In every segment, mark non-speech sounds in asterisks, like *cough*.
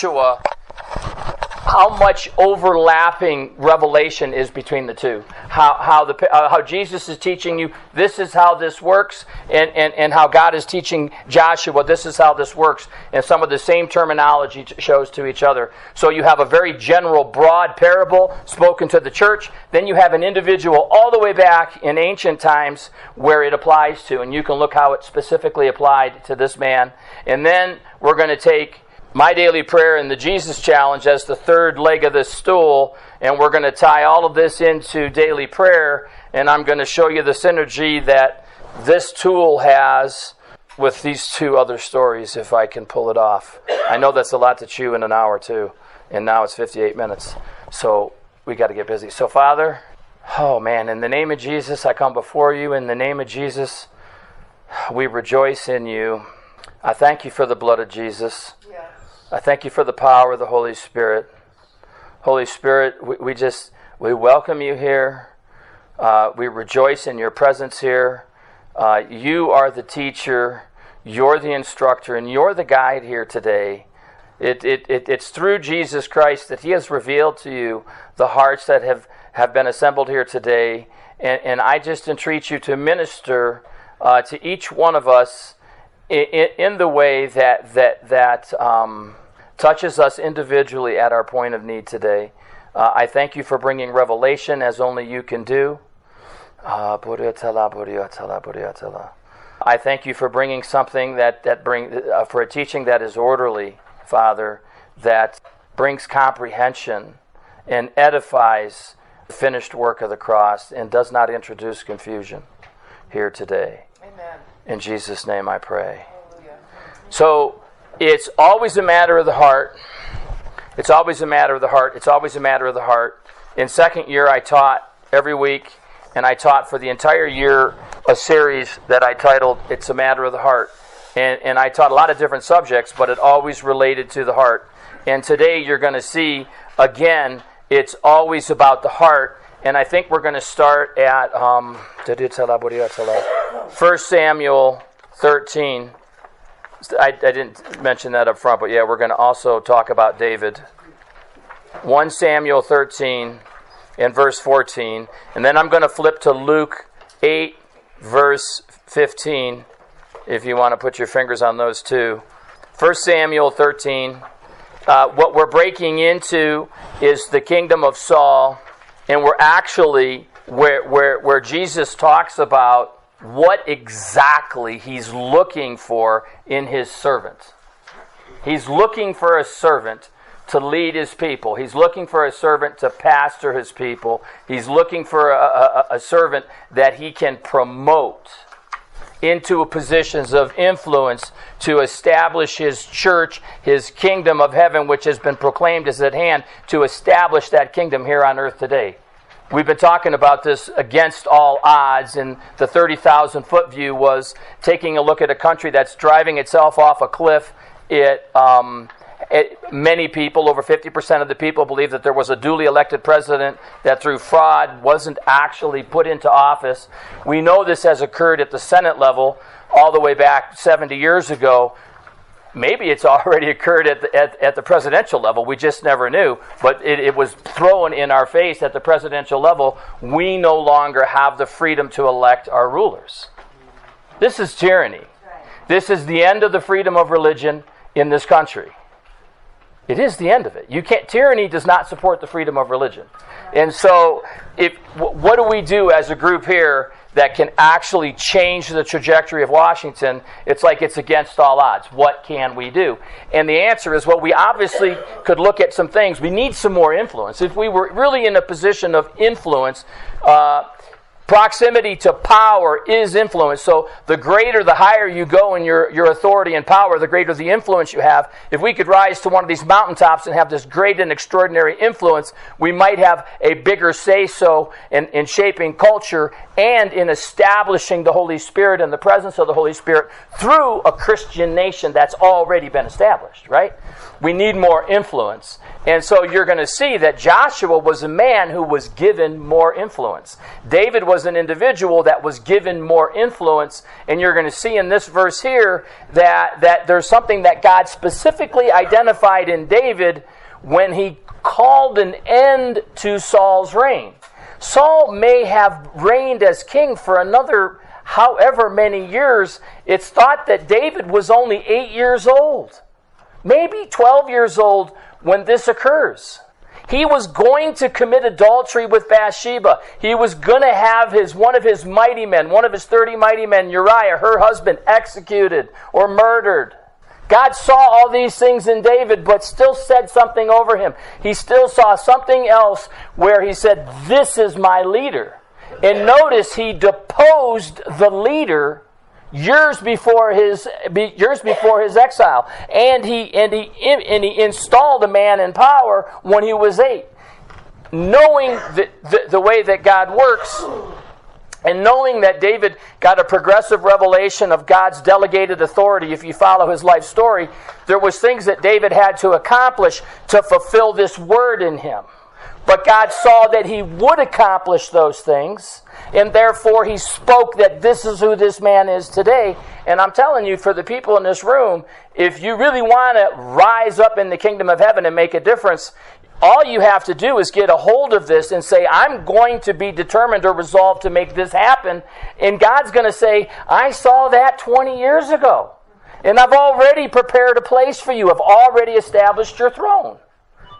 Joshua how much overlapping revelation is between the two. How, how, the, uh, how Jesus is teaching you, this is how this works, and, and, and how God is teaching Joshua, this is how this works. And some of the same terminology shows to each other. So you have a very general, broad parable spoken to the church. Then you have an individual all the way back in ancient times where it applies to. And you can look how it specifically applied to this man. And then we're going to take my daily prayer and the Jesus challenge as the third leg of this stool. And we're going to tie all of this into daily prayer. And I'm going to show you the synergy that this tool has with these two other stories if I can pull it off. I know that's a lot to chew in an hour, too. And now it's 58 minutes. So we got to get busy. So, Father, oh man, in the name of Jesus, I come before you. In the name of Jesus, we rejoice in you. I thank you for the blood of Jesus. I thank you for the power of the Holy Spirit. Holy Spirit, we, we just we welcome you here. Uh, we rejoice in your presence here. Uh, you are the teacher, you're the instructor, and you're the guide here today. It, it, it, it's through Jesus Christ that He has revealed to you the hearts that have, have been assembled here today. And, and I just entreat you to minister uh, to each one of us in, in, the way that, that, that um, touches us individually at our point of need today. Uh, I thank you for bringing revelation as only you can do. Uh, I thank you for bringing something that, that bring, uh, for a teaching that is orderly, Father, that brings comprehension and edifies the finished work of the cross and does not introduce confusion here today. Amen. In Jesus' name I pray. Hallelujah. So, it's always a matter of the heart. It's always a matter of the heart. It's always a matter of the heart. In second year, I taught every week, and I taught for the entire year a series that I titled It's a Matter of the Heart. And, and I taught a lot of different subjects, but it always related to the heart. And today you're going to see, again, it's always about the heart. And I think we're going to start at um, 1 Samuel 13. I, I didn't mention that up front, but yeah, we're going to also talk about David. 1 Samuel 13 and verse 14. And then I'm going to flip to Luke 8, verse 15, if you want to put your fingers on those two. 1 Samuel 13. Uh, what we're breaking into is the kingdom of Saul, and we're actually where, where, where Jesus talks about what exactly he's looking for in his servant. He's looking for a servant to lead his people. He's looking for a servant to pastor his people. He's looking for a, a, a servant that he can promote into positions of influence to establish his church, his kingdom of heaven, which has been proclaimed is at hand, to establish that kingdom here on earth today. We've been talking about this against all odds, and the 30,000 foot view was taking a look at a country that's driving itself off a cliff. It, um, it, many people, over 50% of the people, believe that there was a duly elected president that through fraud wasn't actually put into office. We know this has occurred at the Senate level all the way back 70 years ago maybe it's *laughs* already occurred at the, at, at the presidential level. We just never knew. But it, it, was thrown in our face at the presidential level. We no longer have the freedom to elect our rulers. This is tyranny. This is the end of the freedom of religion in this country. It is the end of it. You can't. Tyranny does not support the freedom of religion, and so if what do we do as a group here that can actually change the trajectory of Washington, it's like it's against all odds. What can we do? And the answer is well, we obviously could look at some things. We need some more influence. If we were really in a position of influence, uh, Proximity to power is influence. So the greater, the higher you go in your, your authority and power, the greater the influence you have. If we could rise to one of these mountaintops and have this great and extraordinary influence, we might have a bigger say so in, in shaping culture and in establishing the Holy Spirit and the presence of the Holy Spirit through a Christian nation that's already been established, right? We need more influence. And so you're going to see that Joshua was a man who was given more influence. David was an individual that was given more influence. And you're going to see in this verse here that, that there's something that God specifically identified in David when he called an end to Saul's reign. Saul may have reigned as king for another however many years. It's thought that David was only eight years old, maybe 12 years old when this occurs. He was going to commit adultery with Bathsheba. He was going to have his one of his mighty men, one of his 30 mighty men, Uriah, her husband, executed or murdered. God saw all these things in David, but still said something over him. He still saw something else where he said, This is my leader. And notice he deposed the leader years before his years before his exile, and he and he and he installed a man in power when he was eight. Knowing the, the, the way that God works, and knowing that David got a progressive revelation of God's delegated authority, if you follow his life story, there was things that David had to accomplish to fulfill this word in him. But God saw that he would accomplish those things, and therefore he spoke that this is who this man is today. And I'm telling you, for the people in this room, if you really want to rise up in the kingdom of heaven and make a difference, all you have to do is get a hold of this and say, I'm going to be determined or resolved to make this happen. And God's going to say, I saw that 20 years ago. And I've already prepared a place for you. I've already established your throne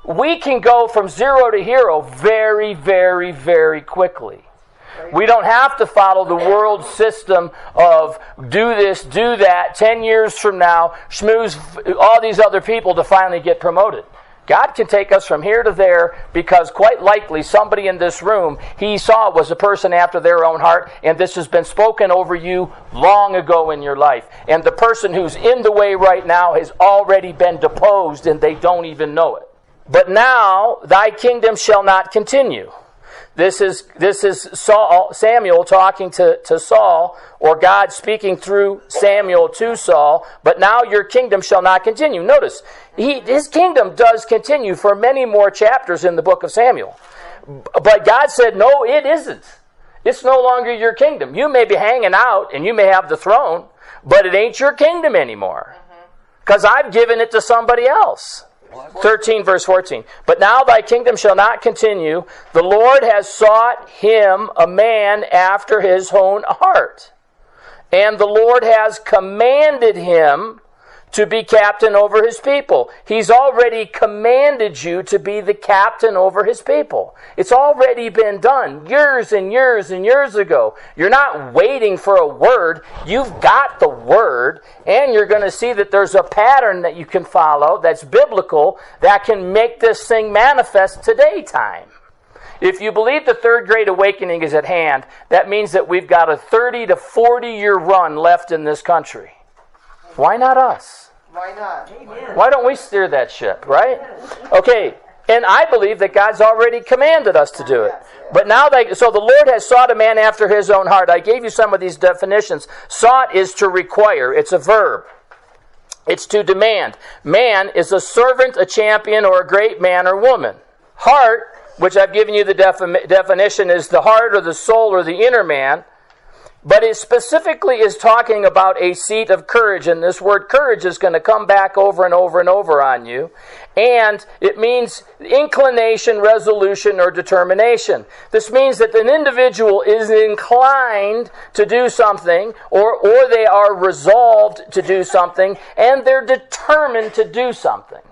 we can go from zero to hero very, very, very quickly. We don't have to follow the world system of do this, do that, 10 years from now, schmooze all these other people to finally get promoted. God can take us from here to there because quite likely somebody in this room he saw was a person after their own heart, and this has been spoken over you long ago in your life. And the person who's in the way right now has already been deposed and they don't even know it. But now thy kingdom shall not continue. This is, this is Saul, Samuel talking to, to Saul, or God speaking through Samuel to Saul. But now your kingdom shall not continue. Notice, he, his kingdom does continue for many more chapters in the book of Samuel. But God said, no, it isn't. It's no longer your kingdom. You may be hanging out and you may have the throne, but it ain't your kingdom anymore. Mm-hmm. Because I've given it to somebody else. 13, verse 14. But now thy kingdom shall not continue. The Lord has sought him a man after his own heart. And the Lord has commanded him to be captain over his people. He's already commanded you to be the captain over his people. It's already been done years and years and years ago. You're not waiting for a word. You've got the word, and you're going to see that there's a pattern that you can follow that's biblical that can make this thing manifest today time. If you believe the third great awakening is at hand, that means that we've got a 30 to 40 year run left in this country. Why not us? Why not? Why don't we steer that ship, right? Okay, and I believe that God's already commanded us to do it. But now they, so the Lord has sought a man after his own heart. I gave you some of these definitions. Sought is to require, it's a verb. It's to demand. Man is a servant, a champion, or a great man or woman. Heart, which I've given you the defi- definition, is the heart or the soul or the inner man. But it specifically is talking about a seat of courage, and this word courage is going to come back over and over and over on you. And it means inclination, resolution, or determination. This means that an individual is inclined to do something, or, or they are resolved to do something, and they're determined to do something.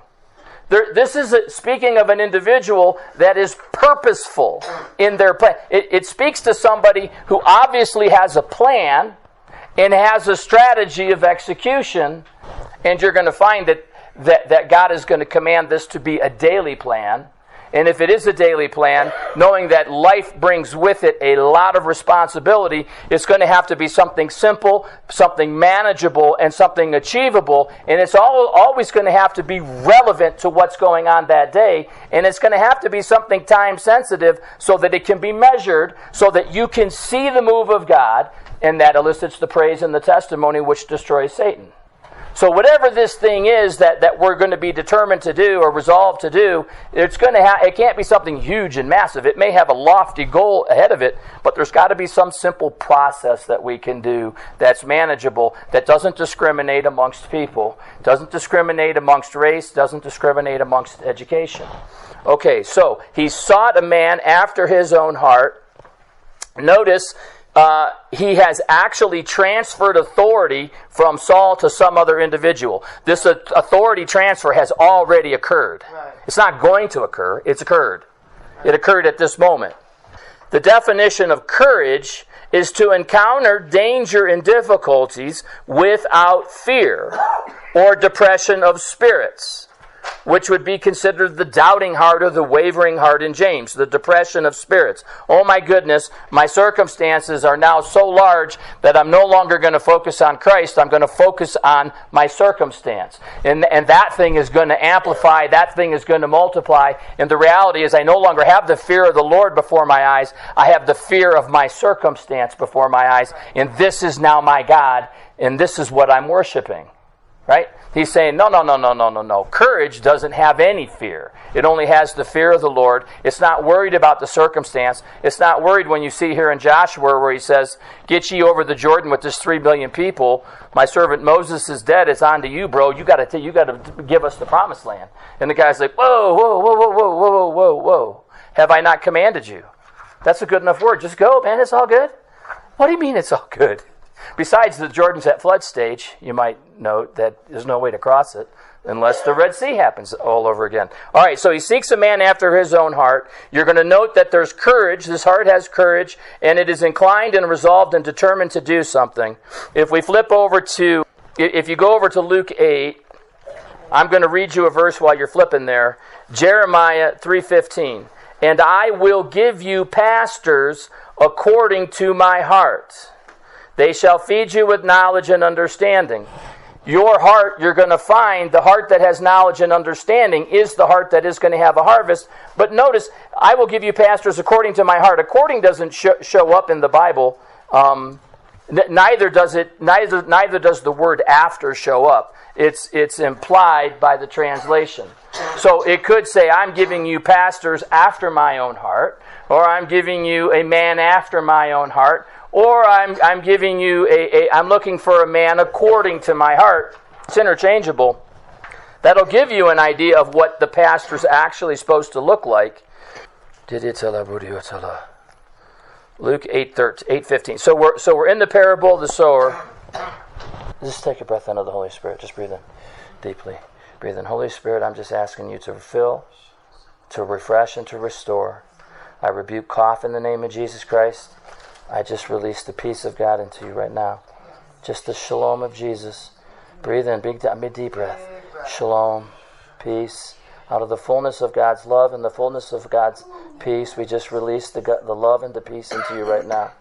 There, this is a, speaking of an individual that is purposeful in their plan. It, it speaks to somebody who obviously has a plan and has a strategy of execution, and you're going to find that, that, that God is going to command this to be a daily plan and if it is a daily plan, knowing that life brings with it a lot of responsibility, it's going to have to be something simple, something manageable, and something achievable. And it's all, always going to have to be relevant to what's going on that day. And it's going to have to be something time sensitive so that it can be measured, so that you can see the move of God, and that elicits the praise and the testimony which destroys Satan. So whatever this thing is that, that we're going to be determined to do or resolved to do, it's going to have it can't be something huge and massive. It may have a lofty goal ahead of it, but there's got to be some simple process that we can do that's manageable, that doesn't discriminate amongst people, doesn't discriminate amongst race, doesn't discriminate amongst education. Okay, so he sought a man after his own heart. Notice uh, he has actually transferred authority from Saul to some other individual. This authority transfer has already occurred. Right. It's not going to occur, it's occurred. It occurred at this moment. The definition of courage is to encounter danger and difficulties without fear or depression of spirits which would be considered the doubting heart or the wavering heart in James, the depression of spirits. Oh my goodness, my circumstances are now so large that I'm no longer going to focus on Christ. I'm going to focus on my circumstance. And, and that thing is going to amplify, that thing is going to multiply. And the reality is, I no longer have the fear of the Lord before my eyes. I have the fear of my circumstance before my eyes. And this is now my God, and this is what I'm worshiping. Right? He's saying, no, no, no, no, no, no, no. Courage doesn't have any fear. It only has the fear of the Lord. It's not worried about the circumstance. It's not worried when you see here in Joshua where he says, Get ye over the Jordan with this three million people. My servant Moses is dead. It's on to you, bro. You got to you got to give us the promised land. And the guy's like, Whoa, whoa, whoa, whoa, whoa, whoa, whoa, whoa. Have I not commanded you? That's a good enough word. Just go, man. It's all good. What do you mean it's all good? Besides the Jordan's at flood stage, you might note that there's no way to cross it unless the Red Sea happens all over again. All right, so he seeks a man after his own heart. You're going to note that there's courage. This heart has courage, and it is inclined and resolved and determined to do something. If we flip over to, if you go over to Luke 8, I'm going to read you a verse while you're flipping there. Jeremiah 3:15. And I will give you pastors according to my heart they shall feed you with knowledge and understanding. Your heart, you're going to find the heart that has knowledge and understanding is the heart that is going to have a harvest. But notice, I will give you pastors according to my heart. According doesn't sh- show up in the Bible. Um, n- neither does it. Neither neither does the word after show up. It's it's implied by the translation. So it could say, "I'm giving you pastors after my own heart," or "I'm giving you a man after my own heart." Or I'm, I'm giving you a, a, I'm looking for a man according to my heart. It's interchangeable. That'll give you an idea of what the pastor's actually supposed to look like. Luke 8, 13, 8 15. So we're, so we're in the parable of the sower. Just take a breath into the Holy Spirit. Just breathe in deeply. Breathe in. Holy Spirit, I'm just asking you to fill, to refresh, and to restore. I rebuke cough in the name of Jesus Christ. I just release the peace of God into you right now. Just the shalom of Jesus. Breathe in, big, big deep breath. Shalom, peace. Out of the fullness of God's love and the fullness of God's peace, we just release the, the love and the peace into you right now.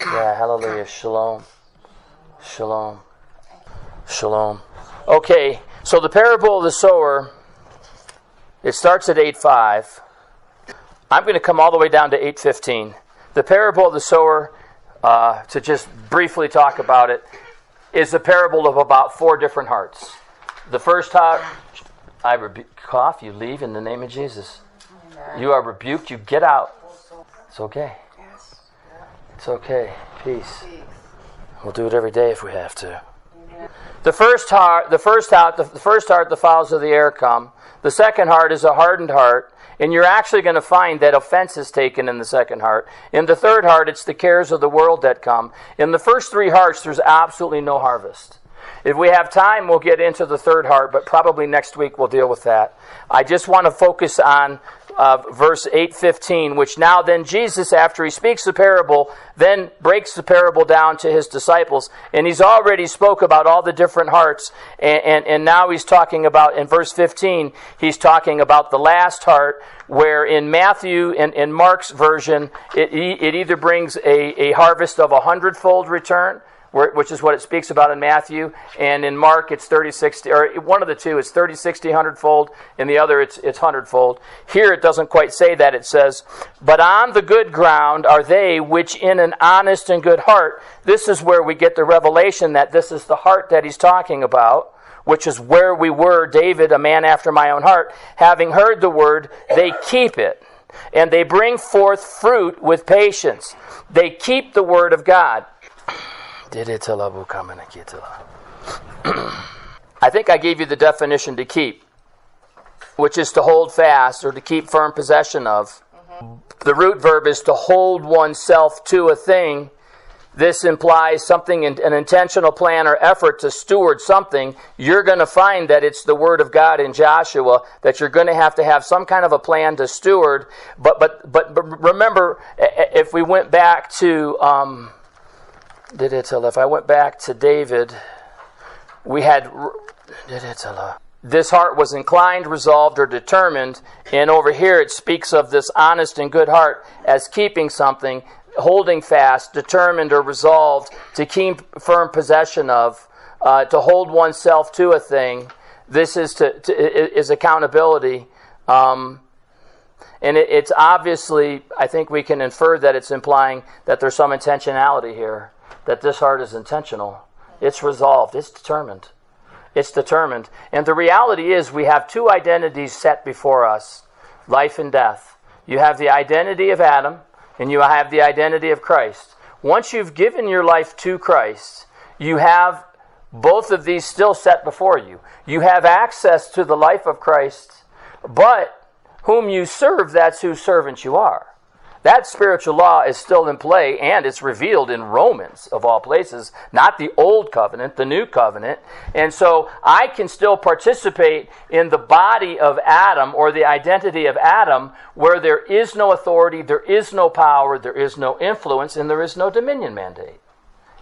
Yeah, hallelujah. Shalom. Shalom. Shalom. Okay, so the parable of the sower, it starts at 8 5. I'm going to come all the way down to 815. The parable of the sower, uh, to just briefly talk about it, is a parable of about four different hearts. The first heart, I rebuke cough, you leave in the name of Jesus. You are rebuked, you get out. It's okay. It's okay. Peace. We'll do it every day if we have to. The first heart, the first heart, the first heart, the fowls of the air come. The second heart is a hardened heart. And you're actually going to find that offense is taken in the second heart. In the third heart, it's the cares of the world that come. In the first three hearts, there's absolutely no harvest. If we have time, we'll get into the third heart, but probably next week we'll deal with that. I just want to focus on uh, verse 8:15, which now then Jesus, after he speaks the parable, then breaks the parable down to his disciples, and he's already spoke about all the different hearts, and, and, and now he's talking about in verse 15, he's talking about the last heart, where in Matthew and in Mark's version, it, it either brings a, a harvest of a hundredfold return which is what it speaks about in Matthew. And in Mark, it's 30, 60, or one of the two is 30, 60, 100 fold. In the other, it's, it's 100 fold. Here, it doesn't quite say that. It says, But on the good ground are they which in an honest and good heart. This is where we get the revelation that this is the heart that he's talking about which is where we were, David, a man after my own heart, having heard the word, they keep it. And they bring forth fruit with patience. They keep the word of God. I think I gave you the definition to keep, which is to hold fast or to keep firm possession of. The root verb is to hold oneself to a thing. This implies something, an intentional plan or effort to steward something. You're going to find that it's the Word of God in Joshua that you're going to have to have some kind of a plan to steward. But, but, but, but remember, if we went back to, um, if I went back to David, we had this heart was inclined, resolved, or determined. And over here it speaks of this honest and good heart as keeping something, holding fast, determined, or resolved to keep firm possession of, uh, to hold oneself to a thing. This is to, to is accountability. Um, and it, it's obviously, I think we can infer that it's implying that there's some intentionality here, that this heart is intentional. It's resolved, it's determined. It's determined. And the reality is, we have two identities set before us life and death. You have the identity of Adam, and you have the identity of Christ. Once you've given your life to Christ, you have both of these still set before you. You have access to the life of Christ, but whom you serve, that's whose servant you are. That spiritual law is still in play and it's revealed in Romans, of all places, not the old covenant, the new covenant. And so I can still participate in the body of Adam or the identity of Adam where there is no authority, there is no power, there is no influence, and there is no dominion mandate.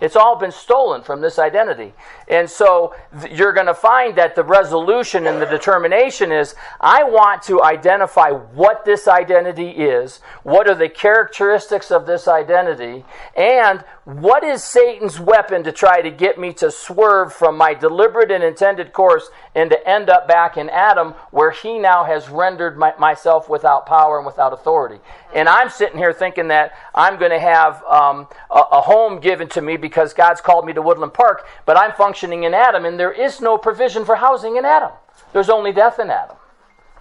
It's all been stolen from this identity. And so th- you're going to find that the resolution and the determination is I want to identify what this identity is, what are the characteristics of this identity, and what is Satan's weapon to try to get me to swerve from my deliberate and intended course and to end up back in Adam, where he now has rendered my, myself without power and without authority. And I'm sitting here thinking that I'm going to have um, a, a home given to me because God's called me to Woodland Park, but I'm functioning in Adam, and there is no provision for housing in Adam. There's only death in Adam.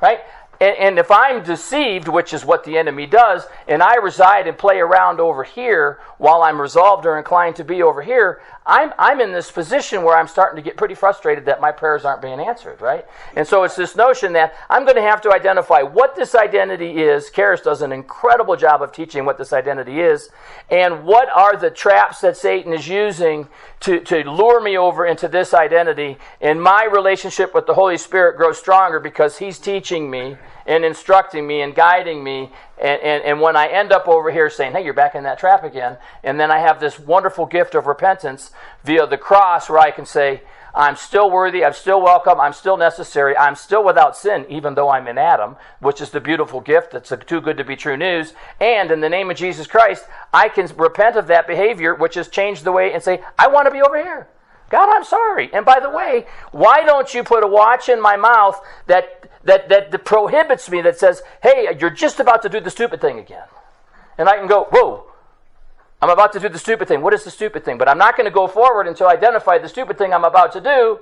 Right? And, and, if I'm deceived, which is what the enemy does, and I reside and play around over here while I'm resolved or inclined to be over here, I'm, I'm in this position where I'm starting to get pretty frustrated that my prayers aren't being answered, right? And so it's this notion that I'm going to have to identify what this identity is. Charis does an incredible job of teaching what this identity is, and what are the traps that Satan is using to, to lure me over into this identity. And my relationship with the Holy Spirit grows stronger because he's teaching me and instructing me and guiding me. And, and, and when I end up over here saying, hey, you're back in that trap again, and then I have this wonderful gift of repentance via the cross where I can say, I'm still worthy, I'm still welcome, I'm still necessary, I'm still without sin, even though I'm in Adam, which is the beautiful gift that's too good to be true news. And in the name of Jesus Christ, I can repent of that behavior, which has changed the way, and say, I want to be over here. God, I'm sorry. And by the way, why don't you put a watch in my mouth that that, that, that prohibits me, that says, hey, you're just about to do the stupid thing again. And I can go, whoa, I'm about to do the stupid thing. What is the stupid thing? But I'm not going to go forward until I identify the stupid thing I'm about to do.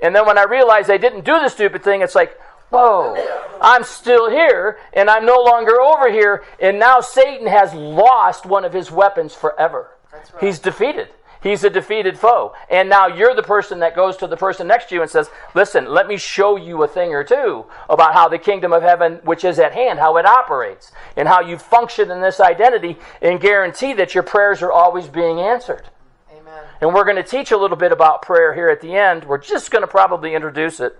And then when I realize I didn't do the stupid thing, it's like, whoa, I'm still here and I'm no longer over here. And now Satan has lost one of his weapons forever. Right. He's defeated. He's a defeated foe. And now you're the person that goes to the person next to you and says, Listen, let me show you a thing or two about how the kingdom of heaven, which is at hand, how it operates, and how you function in this identity, and guarantee that your prayers are always being answered. Amen. And we're going to teach a little bit about prayer here at the end. We're just going to probably introduce it.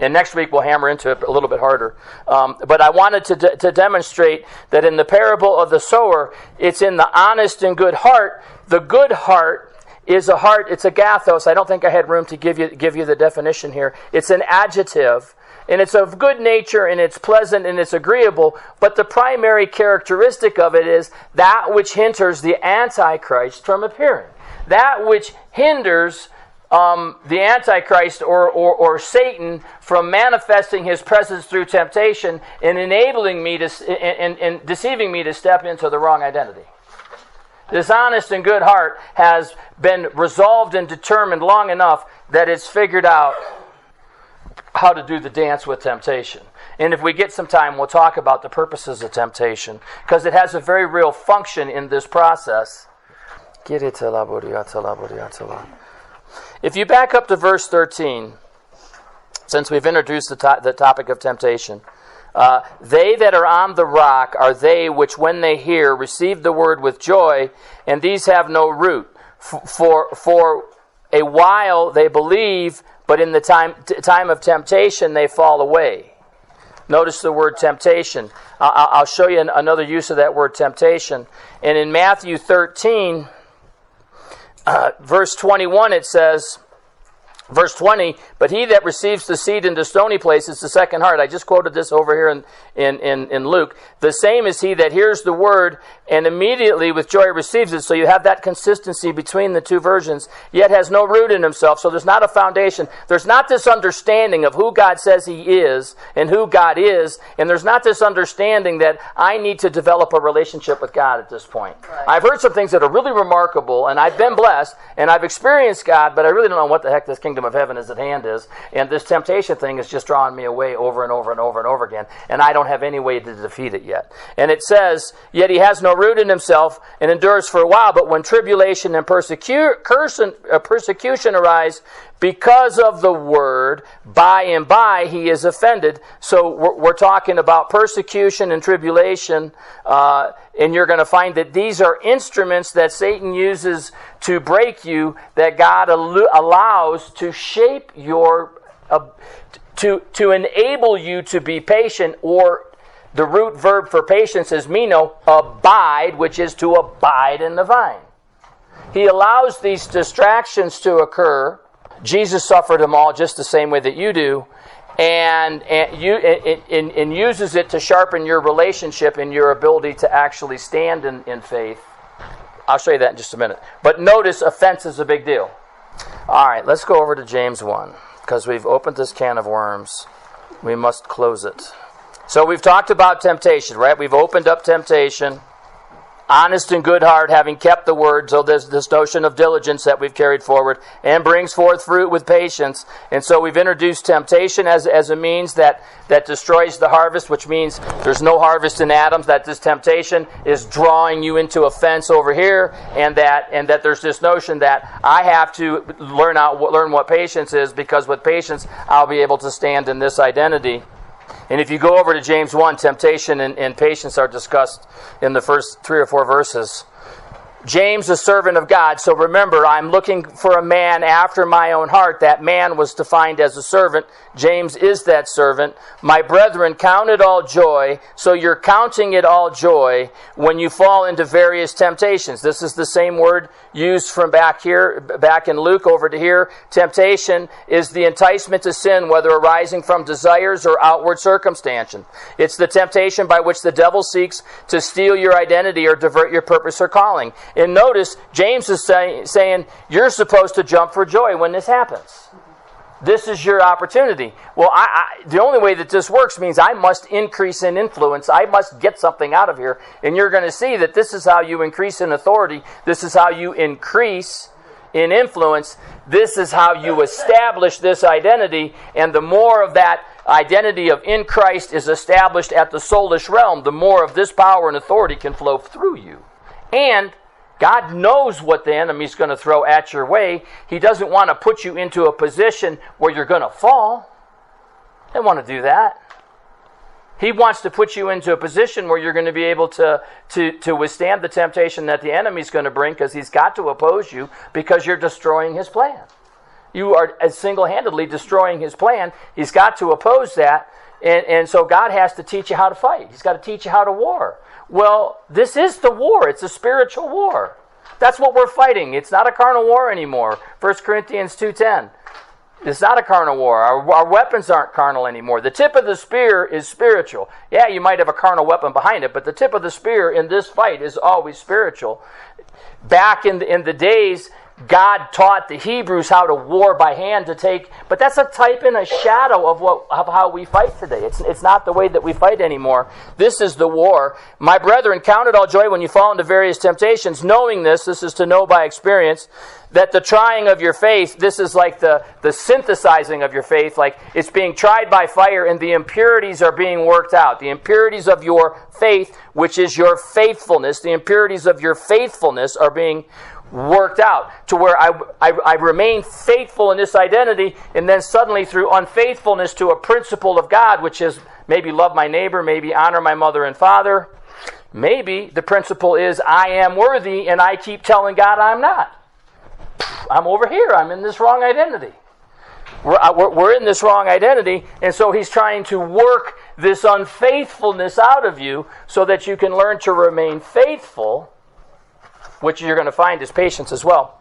And next week we'll hammer into it a little bit harder. Um, but I wanted to, de- to demonstrate that in the parable of the sower, it's in the honest and good heart. The good heart is a heart, it's agathos. I don't think I had room to give you, give you the definition here. It's an adjective. And it's of good nature and it's pleasant and it's agreeable, but the primary characteristic of it is that which hinders the Antichrist from appearing. That which hinders um, the Antichrist or, or, or, Satan from manifesting his presence through temptation and enabling me to, and, and, and deceiving me to step into the wrong identity. This honest and good heart has been resolved and determined long enough that it's figured out how to do the dance with temptation. And if we get some time, we'll talk about the purposes of temptation because it has a very real function in this process. If you back up to verse 13, since we've introduced the, to- the topic of temptation, uh, they that are on the rock are they which, when they hear, receive the word with joy, and these have no root. F- for, for a while they believe, but in the time, t- time of temptation they fall away. Notice the word temptation. I'll show you another use of that word temptation. And in Matthew 13, uh, verse 21, it says, Verse 20, but he that receives the seed into stony places, the second heart. I just quoted this over here in, in, in, in, Luke. The same is he that hears the word and immediately with joy receives it. So you have that consistency between the two versions, yet has no root in himself. So there's not a foundation. There's not this understanding of who God says he is and who God is. And there's not this understanding that I need to develop a relationship with God at this point. Right. I've heard some things that are really remarkable and I've been blessed and I've experienced God, but I really don't know what the heck this kingdom kingdom of heaven is at hand is. And this temptation thing is just drawing me away over and over and over and over again. And I don't have any way to defeat it yet. And it says, Yet he has no root in himself and endures for a while. But when tribulation and persecution, uh, persecution arise because of the word, by and by he is offended. So we're, we're talking about persecution and tribulation. Uh, and you're going to find that these are instruments that Satan uses to break you, that God al- allows to shape your, uh, to, to enable you to be patient, or the root verb for patience is meno, abide, which is to abide in the vine. He allows these distractions to occur. Jesus suffered them all just the same way that you do and, and, you, and, uses it to sharpen your relationship and your ability to actually stand in, in faith. I'll show you that in just a minute. But notice offense is a big deal. All right, let's go over to James 1 because we've opened this can of worms. We must close it. So we've talked about temptation, right? We've opened up temptation honest and good heart, having kept the word. So there's this notion of diligence that we've carried forward and brings forth fruit with patience. And so we've introduced temptation as, as a means that, that destroys the harvest, which means there's no harvest in Adam's, that this temptation is drawing you into a fence over here, and that, and that there's this notion that I have to learn out, learn what patience is, because with patience, I'll be able to stand in this identity. And if you go over to James 1, temptation and, and patience are discussed in the first three or four verses. James, a servant of God. So remember, I'm looking for a man after my own heart. That man was defined as a servant. James is that servant. My brethren, count it all joy. So you're counting it all joy when you fall into various temptations. This is the same word used from back here, back in Luke over to here. Temptation is the enticement to sin, whether arising from desires or outward circumstance. It's the temptation by which the devil seeks to steal your identity or divert your purpose or calling. And notice, James is say, saying, you're supposed to jump for joy when this happens. This is your opportunity. Well, I, I, the only way that this works means I must increase in influence. I must get something out of here. And you're going to see that this is how you increase in authority. This is how you increase in influence. This is how you establish this identity. And the more of that identity of in Christ is established at the soulish realm, the more of this power and authority can flow through you. And God knows what the enemy's going to throw at your way. He doesn't want to put you into a position where you're going to fall. He doesn't want to do that. He wants to put you into a position where you're going to be able to, to, to withstand the temptation that the enemy's going to bring because he's got to oppose you because you're destroying his plan. You are single handedly destroying his plan. He's got to oppose that. And, and so God has to teach you how to fight. He's got to teach you how to war. Well, this is the war. It's a spiritual war. That's what we're fighting. It's not a carnal war anymore. 1 Corinthians 2.10. It's not a carnal war. Our, our, weapons aren't carnal anymore. The tip of the spear is spiritual. Yeah, you might have a carnal weapon behind it, but the tip of the spear in this fight is always spiritual. Back in the, in the days God taught the Hebrews how to war by hand to take, but that's a type and a shadow of what of how we fight today. It's it's not the way that we fight anymore. This is the war. My brethren, count it all joy when you fall into various temptations, knowing this, this is to know by experience, that the trying of your faith, this is like the, the synthesizing of your faith, like it's being tried by fire and the impurities are being worked out. The impurities of your faith, which is your faithfulness, the impurities of your faithfulness are being worked out to where I, I, I, remain faithful in this identity, and then suddenly through unfaithfulness to a principle of God, which is maybe love my neighbor, maybe honor my mother and father, maybe the principle is I am worthy, and I keep telling God I'm not. I'm over here, I'm in this wrong identity. We're, uh, we're, we're in this wrong identity, and so he's trying to work this unfaithfulness out of you so that you can learn to remain faithful which you're going to find is patience as well.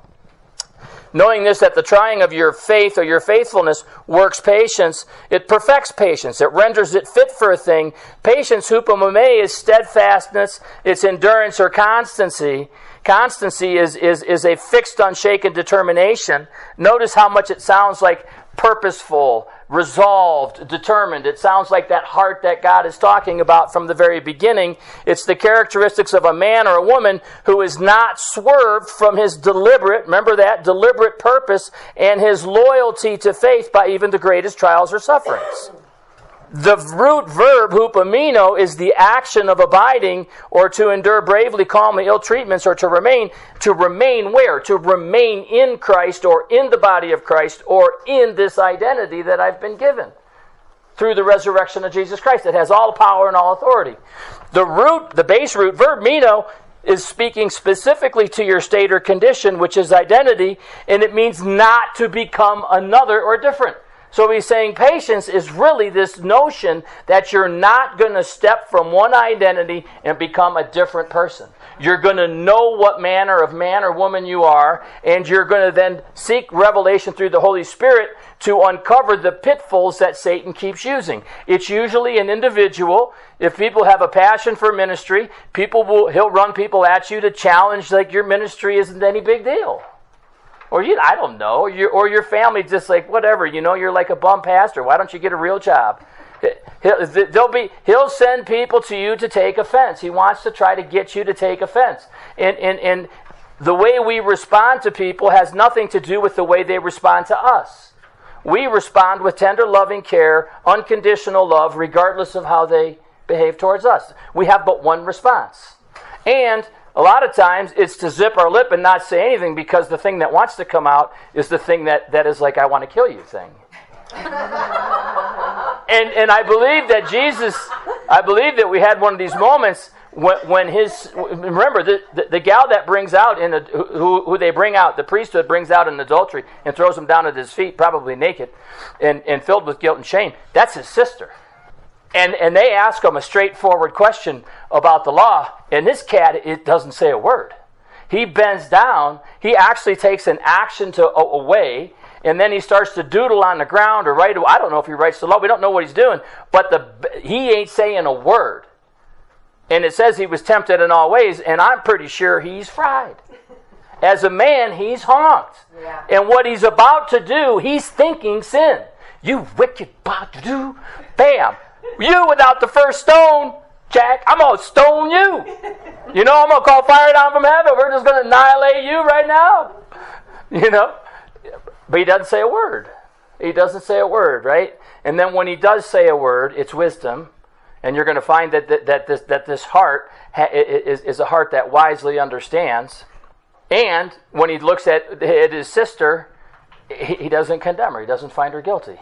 Knowing this, that the trying of your faith or your faithfulness works patience, it perfects patience. It renders it fit for a thing. Patience, hupomone, is steadfastness, it's endurance or constancy. Constancy is, is, is a fixed, unshaken determination. Notice how much it sounds like purposeful, resolved, determined. It sounds like that heart that God is talking about from the very beginning. It's the characteristics of a man or a woman who is not swerved from his deliberate, remember that, deliberate purpose and his loyalty to faith by even the greatest trials or sufferings. The root verb, hupomino, is the action of abiding or to endure bravely, calmly ill treatments or to remain. To remain where? To remain in Christ or in the body of Christ or in this identity that I've been given through the resurrection of Jesus Christ. It has all power and all authority. The root, the base root verb, mino, is speaking specifically to your state or condition, which is identity, and it means not to become another or different. So he's saying patience is really this notion that you're not going to step from one identity and become a different person. You're going to know what manner of man or woman you are, and you're going to then seek revelation through the Holy Spirit to uncover the pitfalls that Satan keeps using. It's usually an individual. If people have a passion for ministry, people will he'll run people at you to challenge like your ministry isn't any big deal. Or you, I don't know, or your, or your family just like, whatever, you know, you're like a bum pastor. Why don't you get a real job? He'll, they'll be, he'll send people to you to take offense. He wants to try to get you to take offense. And, and, and the way we respond to people has nothing to do with the way they respond to us. We respond with tender, loving care, unconditional love, regardless of how they behave towards us. We have but one response. And a lot of times it's to zip our lip and not say anything because the thing that wants to come out is the thing that, that is like, I want to kill you thing. *laughs* and, and I believe that Jesus, I believe that we had one of these moments when, when his, remember, the, the, the gal that brings out, in a, who, who they bring out, the priesthood brings out in adultery and throws him down at his feet, probably naked and, and filled with guilt and shame, that's his sister. And, and they ask him a straightforward question about the law, and this cat, it doesn't say a word. He bends down, he actually takes an action to away, and then he starts to doodle on the ground or write. I don't know if he writes the law. We don't know what he's doing, but the he ain't saying a word. And it says he was tempted in all ways, and I'm pretty sure he's fried. As a man, he's honked. Yeah. And what he's about to do, he's thinking sin. You wicked do. Bam. You without the first stone, Jack, I'm going to stone you. You know, I'm going to call fire down from heaven. We're just going to annihilate you right now. You know? But he doesn't say a word. He doesn't say a word, right? And then when he does say a word, it's wisdom. And you're going to find that, that, that, this, that this heart ha- is, is a heart that wisely understands. And when he looks at, at his sister, he, he doesn't condemn her, he doesn't find her guilty.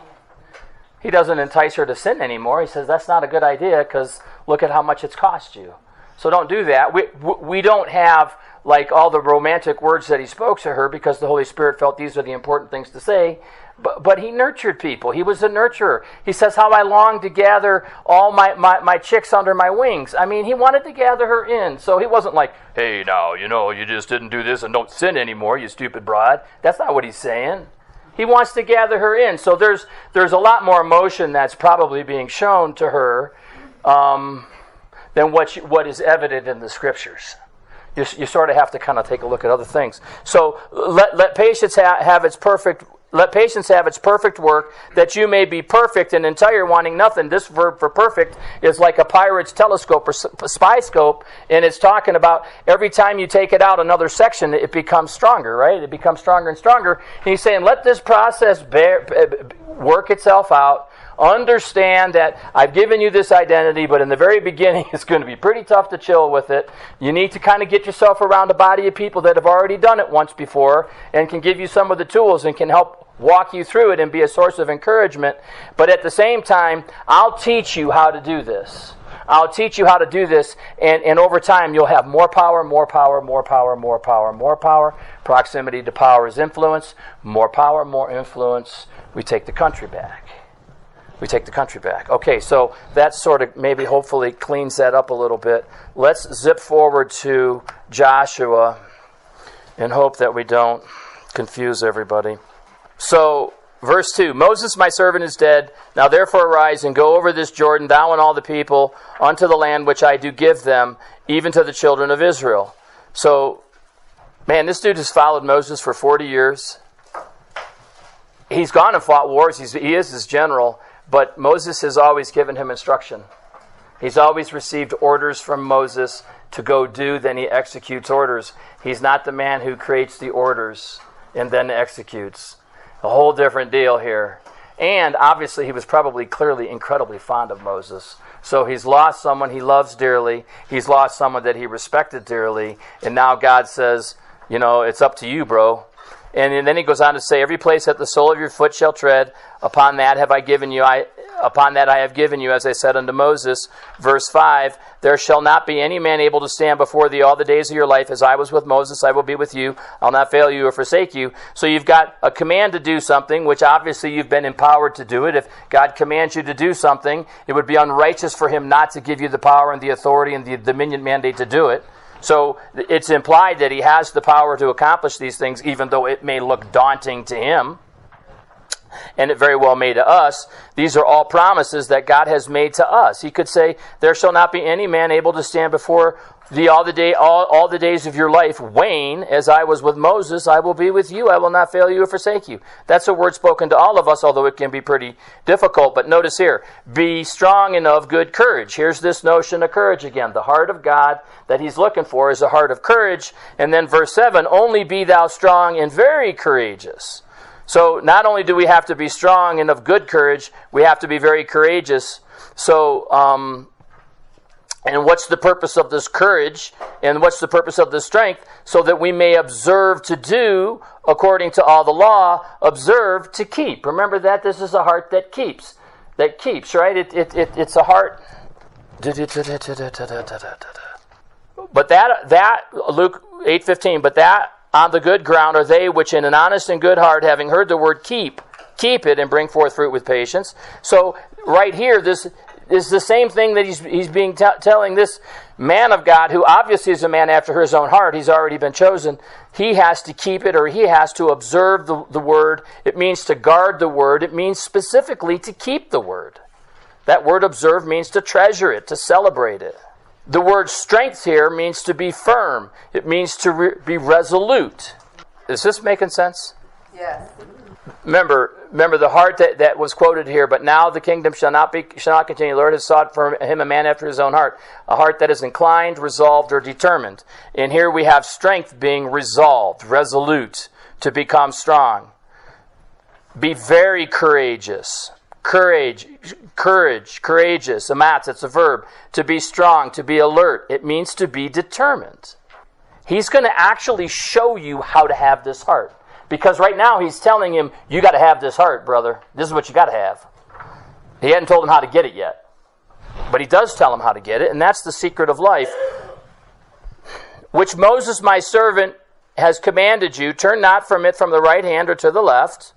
He doesn't entice her to sin anymore. He says, That's not a good idea because look at how much it's cost you. So don't do that. We, we don't have like all the romantic words that he spoke to her because the Holy Spirit felt these are the important things to say. But, but he nurtured people. He was a nurturer. He says, How I long to gather all my, my, my chicks under my wings. I mean, he wanted to gather her in. So he wasn't like, Hey, now, you know, you just didn't do this and don't sin anymore, you stupid broad. That's not what he's saying. He wants to gather her in. So there's there's a lot more emotion that's probably being shown to her um, than what she, what is evident in the scriptures. you, you sort of have to kind of take a look at other things. So let, let patience ha- have its perfect let patience have its perfect work, that you may be perfect and entire, wanting nothing. This verb for perfect is like a pirate's telescope or spy scope, and it's talking about every time you take it out another section, it becomes stronger, right? It becomes stronger and stronger. And he's saying, let this process bear, work itself out Understand that I've given you this identity, but in the very *laughs* beginning, it's going to be pretty tough to chill with it. You need to kind of get yourself around a body of people that have already done it once before and can give you some of the tools and can help walk you through it and be a source of encouragement. But at the same time, I'll teach you how to do this. I'll teach you how to do this, and, and over time, you'll have more power, more power, more power, more power, more power. Proximity to power is influence. More power, more influence. We take the country back we take the country back. Okay, so that sort of maybe hopefully cleans that up a little bit. Let's zip forward to Joshua and hope that we don't confuse everybody. So, verse 2 Moses, my servant, is dead. Now therefore arise and go over this Jordan, thou and all the people, unto the land which I do give them, even to the children of Israel. So, man, this dude has followed Moses for 40 years. He's gone and fought wars. He's, he is his general. But Moses has always given him instruction. He's always received orders from Moses to go do, then he executes orders. He's not the man who creates the orders and then executes. A whole different deal here. And obviously, he was probably clearly incredibly fond of Moses. So he's lost someone he loves dearly. He's lost someone that he respected dearly. And now God says, you know, it's up to you, bro. And then he goes on to say, Every place that the sole of your foot shall tread, upon that have I given you, I, upon that I have given you, as I said unto Moses. Verse 5 There shall not be any man able to stand before thee all the days of your life. As I was with Moses, I will be with you. I'll not fail you or forsake you. So you've got a command to do something, which obviously you've been empowered to do it. If God commands you to do something, it would be unrighteous for him not to give you the power and the authority and the dominion mandate to do it. So it's implied that he has the power to accomplish these things, even though it may look daunting to him. And it very well may to us. These are all promises that God has made to us. He could say, There shall not be any man able to stand before the all the day all, all the days of your life wane as i was with moses i will be with you. I will not fail you or forsake you. That's a word spoken to all of us although it can be pretty difficult. But notice here be strong and of good courage. Here's this notion of courage again. The heart of god that he's looking for is a heart of courage. And then verse 7 only be thou strong and very courageous. So not only do we have to be strong and of good courage we have to be very courageous. So um, and what's the purpose of this courage? And what's the purpose of this strength? So that we may observe to do according to all the law, observe to keep. Remember that this is a heart that keeps. That keeps, right? It, it, it, it's a heart. But that, that Luke 8.15, but that on the good ground are they which in an honest and good heart, having heard the word keep, keep it and bring forth fruit with patience. So right here, this is the same thing that he's, he's being t- telling this man of God, who obviously is a man after his own heart. He's already been chosen. He has to keep it or he has to observe the, the word. It means to guard the word. It means specifically to keep the word. That word observe means to treasure it, to celebrate it. The word strength here means to be firm, it means to re- be resolute. Is this making sense? Yes. Remember, remember the heart that, that was quoted here, but now the kingdom shall not be shall not continue. The Lord has sought for him a man after his own heart, a heart that is inclined, resolved, or determined. And here we have strength being resolved, resolute, to become strong. Be very courageous. Courage, courage, courageous. Amatz, it's a verb. To be strong, to be alert. It means to be determined. He's going to actually show you how to have this heart. Because right now he's telling him, You got to have this heart, brother. This is what you got to have. He hadn't told him how to get it yet. But he does tell him how to get it, and that's the secret of life. Which Moses, my servant, has commanded you turn not from it from the right hand or to the left,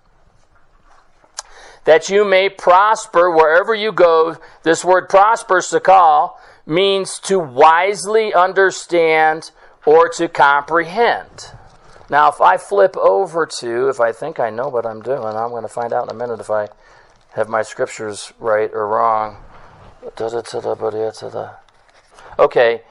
that you may prosper wherever you go. This word prosper, sakal, means to wisely understand or to comprehend. Now, if I flip over to, if I think I know what I'm doing, I'm going to find out in a minute if I have my scriptures right or wrong. Okay,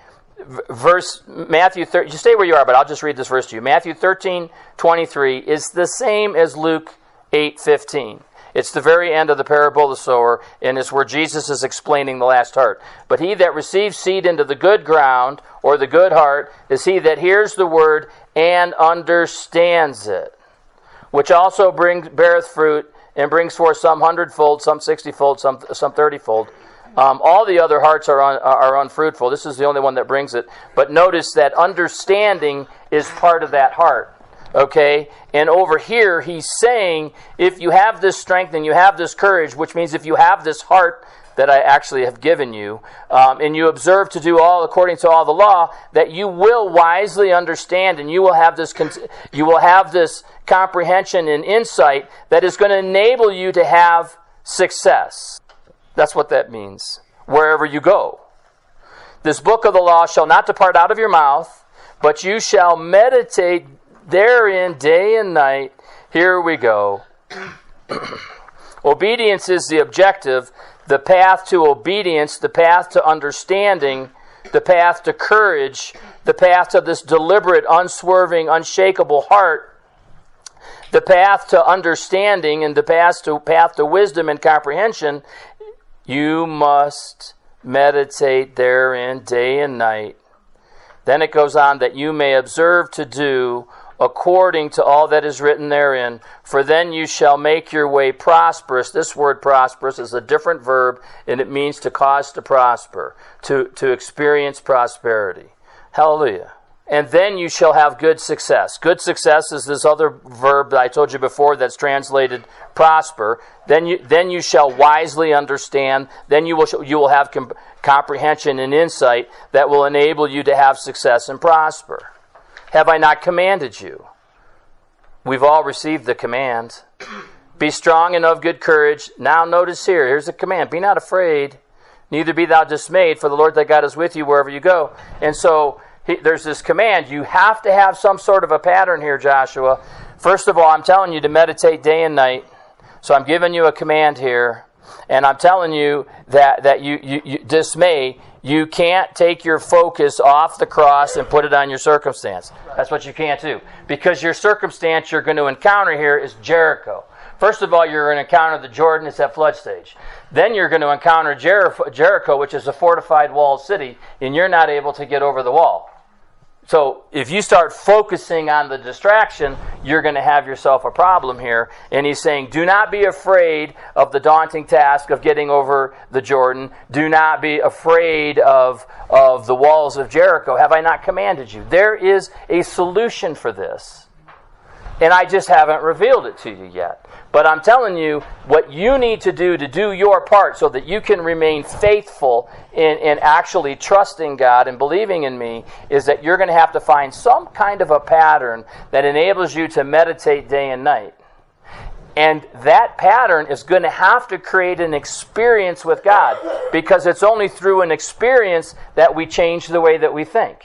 verse Matthew 13, you stay where you are, but I'll just read this verse to you. Matthew 13, 23 is the same as Luke 8, 15. It's the very end of the parable of the sower, and it's where Jesus is explaining the last heart. But he that receives seed into the good ground, or the good heart, is he that hears the word and understands it, which also brings beareth fruit and brings forth some hundredfold, some sixtyfold, some some thirtyfold. Um, all the other hearts are, un, are unfruitful. This is the only one that brings it. But notice that understanding is part of that heart. Okay? And over here, he's saying if you have this strength and you have this courage, which means if you have this heart that I actually have given you, um, and you observe to do all according to all the law, that you will wisely understand and you will have this, you will have this comprehension and insight that is going to enable you to have success. That's what that means. Wherever you go. This book of the law shall not depart out of your mouth, but you shall meditate therein day and night. Here we go. *clears throat* obedience is the objective, the path to obedience, the path to understanding, the path to courage, the path to this deliberate, unswerving, unshakable heart the path to understanding and the path to path to wisdom and comprehension you must meditate therein day and night. Then it goes on that you may observe to do according to all that is written therein, for then you shall make your way prosperous. This word prosperous is a different verb, and it means to cause to prosper, to, to experience prosperity. Hallelujah and then you shall have good success. Good success is this other verb that I told you before that's translated prosper. Then you, then you shall wisely understand. Then you will, you will have com- comprehension and insight that will enable you to have success and prosper. Have I not commanded you? We've all received the command. Be strong and of good courage. Now, notice here, here's the command Be not afraid, neither be thou dismayed, for the Lord thy God is with you wherever you go. And so, he, there's this command. You have to have some sort of a pattern here, Joshua. First of all, I'm telling you to meditate day and night. So I'm giving you a command here. And I'm telling you that, that you, you, you dismay, you can't take your focus off the cross and put it on your circumstance. That's what you can't do. Because your circumstance you're going to encounter here is Jericho. First of all, you're going to encounter the Jordan, it's at flood stage. Then you're going to encounter Jericho, which is a fortified walled city, and you're not able to get over the wall. So if you start focusing on the distraction, you're going to have yourself a problem here. And he's saying, do not be afraid of the daunting task of getting over the Jordan. Do not be afraid of, of the walls of Jericho. Have I not commanded you? There is a solution for this. And I just haven't revealed it to you yet. But I'm telling you what you need to do to do your part so that you can remain faithful in, in actually trusting God and believing in me is that you're going to have to find some kind of a pattern that enables you to meditate day and night. And that pattern is going to have to create an experience with God because it's only through an experience that we change the way that we think.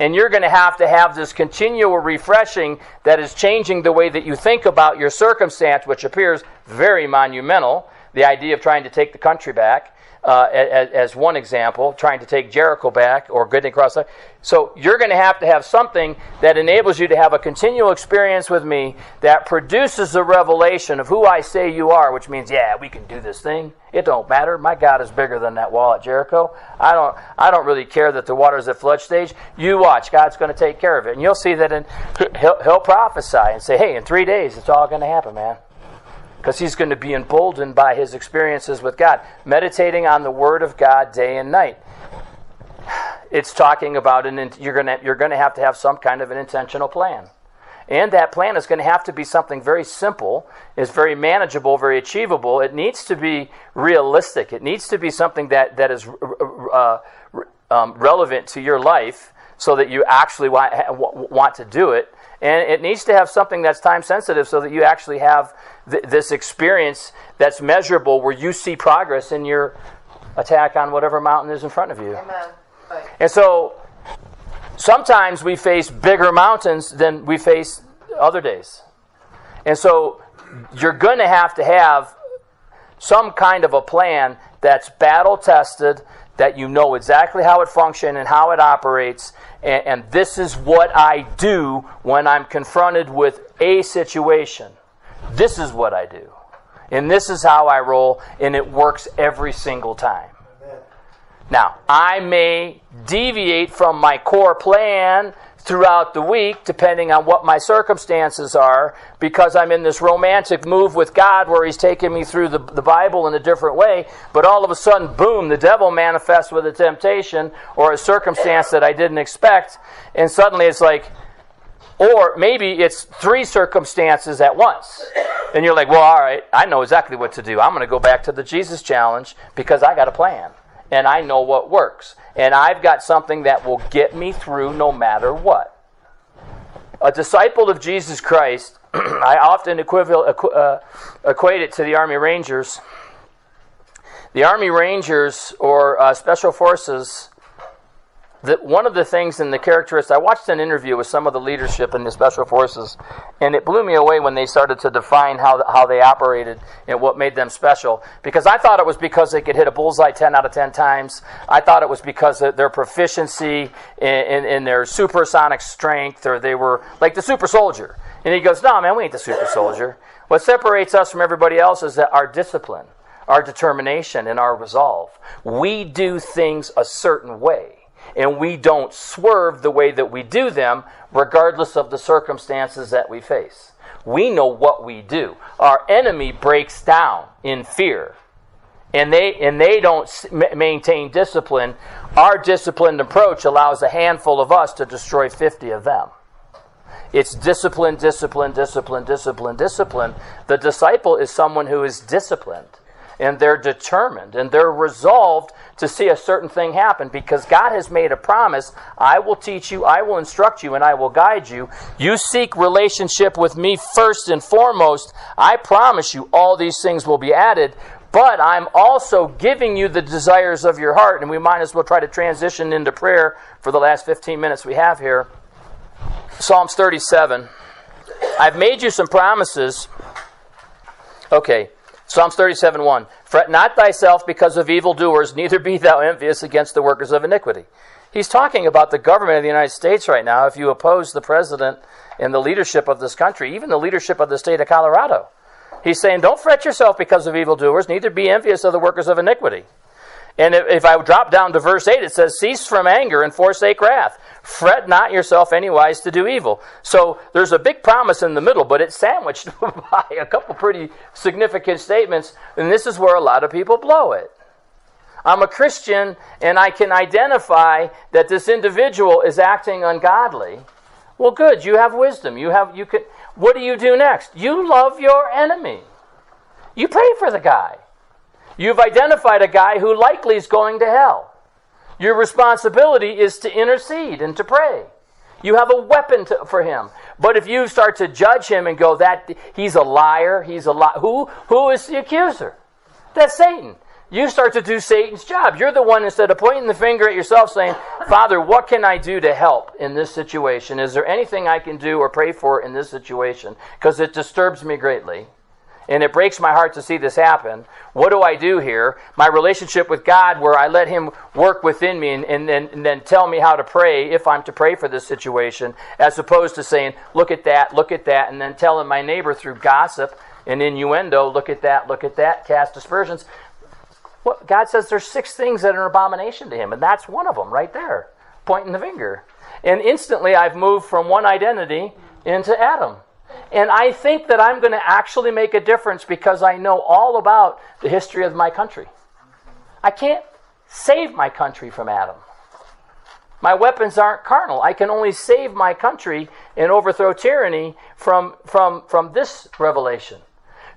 And you're going to have to have this continual refreshing that is changing the way that you think about your circumstance, which appears very monumental. The idea of trying to take the country back uh, as, as, one example, trying to take Jericho back or getting across. So you're going to have to have something that enables you to have a continual experience with me that produces a revelation of who I say you are, which means, yeah, we can do this thing. It don't matter. My God is bigger than that wall at Jericho. I don't. I don't really care that the water's at flood stage. You watch. God's going to take care of it, and you'll see that. In, he'll, he'll prophesy and say, "Hey, in three days, it's all going to happen, man." Because he's going to be emboldened by his experiences with God, meditating on the Word of God day and night. It's talking about an you're going to you're going to have to have some kind of an intentional plan. And that plan is going to have to be something very simple, is very manageable, very achievable. It needs to be realistic. It needs to be something that, that is uh, um, relevant to your life so that you actually want, want to do it. And it needs to have something that's time sensitive so that you actually have th- this experience that's measurable where you see progress in your attack on whatever mountain is in front of you. Right. And so sometimes we face bigger mountains than we face other days. And so you're going to have to have some kind of a plan that's battle tested, that you know exactly how it functions and how it operates. And, and this is what I do when I'm confronted with a situation. This is what I do. And this is how I roll, and it works every single time. Now, I may deviate from my core plan throughout the week, depending on what my circumstances are, because I'm in this romantic move with God where He's taking me through the, the Bible in a different way. But all of a sudden, boom, the devil manifests with a temptation or a circumstance that I didn't expect. And suddenly it's like, or maybe it's three circumstances at once. And you're like, well, all right, I know exactly what to do. I'm going to go back to the Jesus challenge because I got a plan and I know what works. And I've got something that will get me through no matter what. A disciple of Jesus Christ, *clears throat* I often uh, equate it to the Army Rangers. The Army Rangers or uh, Special Forces that one of the things in the characteristics, I watched an interview with some of the leadership in the special forces, and it blew me away when they started to define how, how they operated and what made them special. Because I thought it was because they could hit a bullseye 10 out of 10 times. I thought it was because of their proficiency in, in, in their supersonic strength, or they were like the super soldier. And he goes, No, man, we ain't the super soldier. What separates us from everybody else is that our discipline, our determination, and our resolve. We do things a certain way and we don't swerve the way that we do them, regardless of the circumstances that we face. We know what we do. Our enemy breaks down in fear. And they, and they don't maintain discipline. Our disciplined approach allows a handful of us to destroy 50 of them. It's discipline, discipline, discipline, discipline, discipline. The disciple is someone who is disciplined and they're determined and they're resolved to see a certain thing happen because God has made a promise I will teach you, I will instruct you, and I will guide you. You seek relationship with me first and foremost. I promise you all these things will be added. But I'm also giving you the desires of your heart, and we might as well try to transition into prayer for the last 15 minutes we have here. Psalms 37. I've made you some promises. Okay, Psalms 37 1. Fret not thyself because of evildoers, neither be thou envious against the workers of iniquity. He's talking about the government of the United States right now. If you oppose the president and the leadership of this country, even the leadership of the state of Colorado, he's saying, Don't fret yourself because of evildoers, neither be envious of the workers of iniquity. And if I drop down to verse 8, it says, Cease from anger and forsake wrath. Fret not yourself anywise to do evil. So there's a big promise in the middle, but it's sandwiched *laughs* by a couple pretty significant statements. And this is where a lot of people blow it. I'm a Christian and I can identify that this individual is acting ungodly. Well, good. You have wisdom. You have, you can, what do you do next? You love your enemy. You pray for the guy. You've identified a guy who likely is going to hell. Your responsibility is to intercede and to pray. You have a weapon to, for him. But if you start to judge him and go that he's a liar, he's a li- who who is the accuser? That's Satan. You start to do Satan's job. You're the one instead of pointing the finger at yourself saying, "Father, what can I do to help in this situation? Is there anything I can do or pray for in this situation because it disturbs me greatly?" And it breaks my heart to see this happen. What do I do here? My relationship with God, where I let Him work within me and, and, and, then tell me how to pray if I'm to pray for this situation, as opposed to saying, look at that, look at that, and then telling my neighbor through gossip and innuendo, look at that, look at that, cast aspersions. What, God says there's six things that are an abomination to Him, and that's one of them right there, pointing the finger. And instantly I've moved from one identity into Adam. And I think that I'm going to actually make a difference because I know all about the history of my country. I can't save my country from Adam. My weapons aren't carnal. I can only save my country and overthrow tyranny from, from, from this revelation.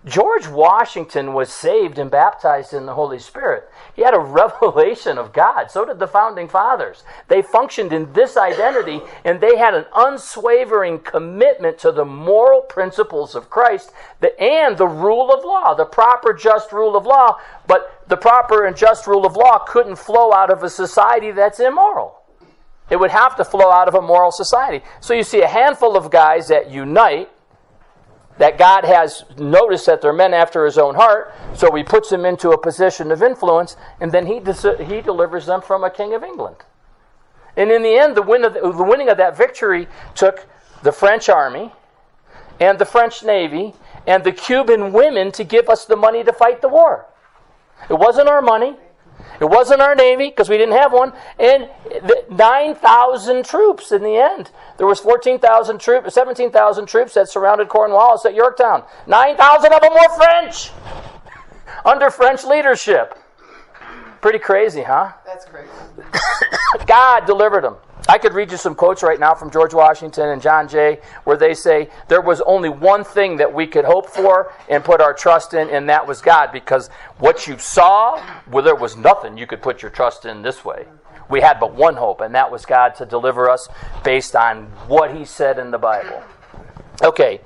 George Washington was saved and baptized in the Holy Spirit. He had a *laughs* revelation of God. So did the founding fathers. They functioned in this identity and they had an unswavering commitment to the moral principles of Christ and the rule of law, the proper just rule of law. But the proper and just rule of law couldn't flow out of a society that's immoral. It would have to flow out of a moral society. So you see a handful of guys that unite that God has noticed that they're men after his own heart, so he puts them into a position of influence, and then he, he delivers them from a king of England. And in the end, the, win the, the winning of that victory took the French army and the French navy and the Cuban women to give us the money to fight the war. It wasn't our money. It wasn't our navy because we didn't have one, and 9,000 troops in the end. There was 14,000 troops, 17,000 troops that surrounded Cornwallis at Yorktown. 9,000 of them were French *laughs* under French leadership. Pretty crazy, huh? That's crazy. *coughs* God delivered them. I could read you some quotes right now from George Washington and John Jay where they say there was only one thing that we could hope for and put our trust in, and that was God. Because what you saw, well, there was nothing you could put your trust in this way. We had but one hope, and that was God to deliver us based on what He said in the Bible. Okay.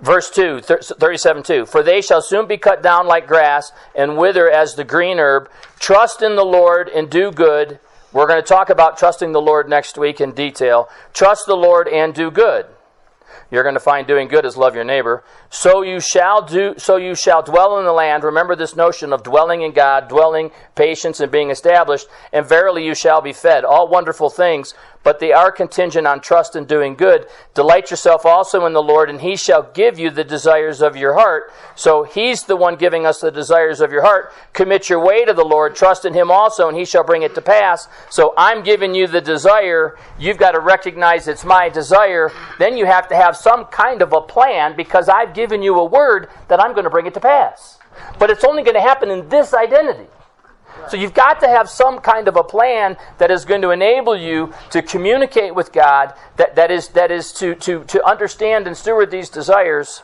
Verse 2, 37 2. For they shall soon be cut down like grass and wither as the green herb. Trust in the Lord and do good we're going to talk about trusting the Lord next week in detail. Trust the Lord and do good. You're going to find doing good is love your neighbor. So you shall do so you shall dwell in the land. Remember this notion of dwelling in God, dwelling, patience, and being established, and verily you shall be fed. All wonderful things, but they are contingent on trust and doing good. Delight yourself also in the Lord, and he shall give you the desires of your heart. So he's the one giving us the desires of your heart. Commit your way to the Lord, trust in him also, and he shall bring it to pass. So I'm giving you the desire. You've got to recognize it's my desire. Then you have to have some kind of a plan because I've given you a word that I'm going to bring it to pass. But it's only going to happen in this identity. So you've got to have some kind of a plan that is going to enable you to communicate with God, that, that is, that is to, to, to understand and steward these desires.